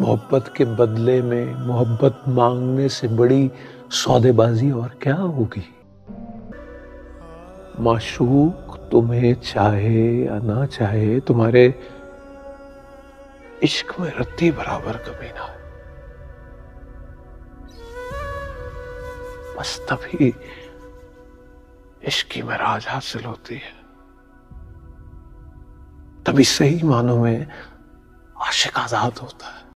मोहब्बत के बदले में मोहब्बत मांगने से बड़ी सौदेबाजी और क्या होगी? माशूक तुम्हें चाहे या ना चाहे, तुम्हारे इश्क में रत्ती बराबर कभी ना है बस तभी इश्क की महराज हासिल होती है। तभी सही मानों में आशिक आज़ाद होता है।